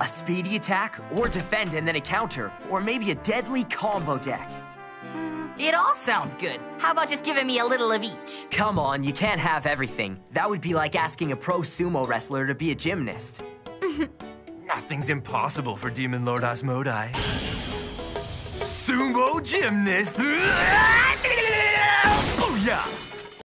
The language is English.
a speedy attack, or defend and then a counter, or maybe a deadly combo deck. Mm, it all sounds good. How about just giving me a little of each? Come on, you can't have everything. That would be like asking a pro sumo wrestler to be a gymnast. Nothing's impossible for Demon Lord Asmodai. Sumo gymnast! Oh!